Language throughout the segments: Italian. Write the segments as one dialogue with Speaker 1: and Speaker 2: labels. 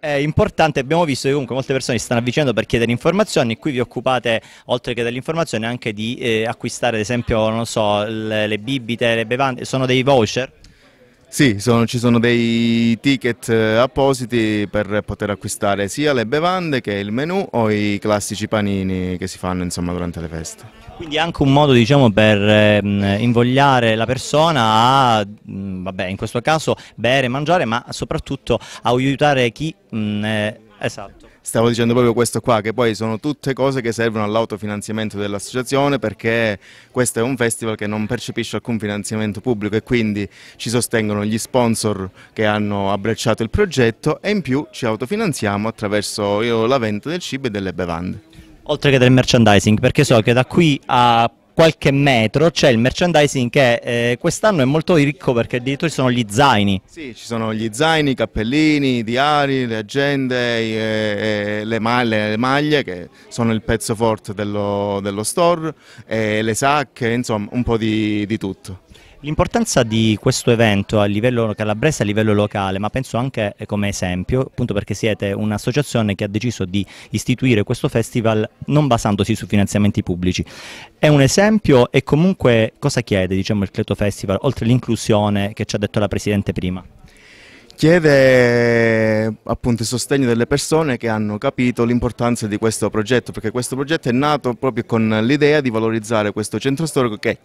Speaker 1: È importante, abbiamo visto che comunque molte persone si stanno avvicinando per chiedere informazioni, qui vi occupate oltre che delle informazioni anche di eh, acquistare ad esempio, non so, le, le bibite, le bevande, sono dei voucher?
Speaker 2: Sì, sono, ci sono dei ticket eh, appositi per poter acquistare sia le bevande che il menù o i classici panini che si fanno insomma, durante le feste.
Speaker 1: Quindi anche un modo diciamo, per ehm, invogliare la persona a, mh, vabbè, in questo caso bere, mangiare, ma soprattutto aiutare chi... Mh, è... Esatto.
Speaker 2: Stavo dicendo proprio questo qua, che poi sono tutte cose che servono all'autofinanziamento dell'associazione perché questo è un festival che non percepisce alcun finanziamento pubblico e quindi ci sostengono gli sponsor che hanno abbracciato il progetto e in più ci autofinanziamo attraverso la vendita del cibo e delle bevande.
Speaker 1: Oltre che del merchandising, perché so che da qui a qualche metro c'è il merchandising che eh, quest'anno è molto ricco perché addirittura ci sono gli zaini.
Speaker 2: Sì, ci sono gli zaini, i cappellini, i diari, le agende, eh, le, maglie, le, maglie, che sono il pezzo forte dello, dello store, le sacche, insomma un po' di, di tutto.
Speaker 1: L'importanza di questo evento a livello calabrese, a livello locale, ma penso anche come esempio, appunto perché siete un'associazione che ha deciso di istituire questo festival non basandosi su finanziamenti pubblici. È un esempio e comunque cosa chiede diciamo, il Cleto Festival, oltre all'inclusione che ci ha detto la Presidente prima?
Speaker 2: chiede appunto il sostegno delle persone che hanno capito l'importanza di questo progetto, perché questo progetto è nato proprio con l'idea di valorizzare questo centro storico che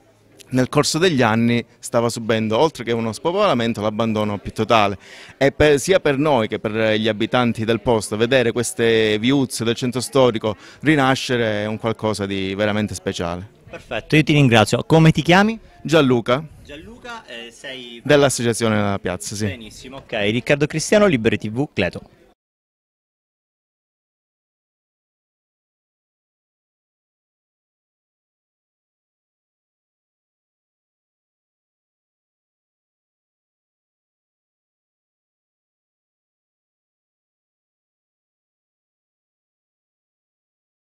Speaker 2: nel corso degli anni stava subendo, oltre che uno spopolamento, l'abbandono più totale. E per, sia per noi che per gli abitanti del posto, vedere queste viuzze del centro storico rinascere è un qualcosa di veramente speciale.
Speaker 1: Perfetto, io ti ringrazio. Come ti chiami?
Speaker 2: Gianluca.
Speaker 1: Gianluca, eh, sei...
Speaker 2: Dell'associazione La Piazza, sì.
Speaker 1: Benissimo, ok. Riccardo Cristiano, Liberi TV, Cleto.